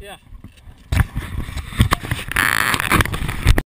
Yeah.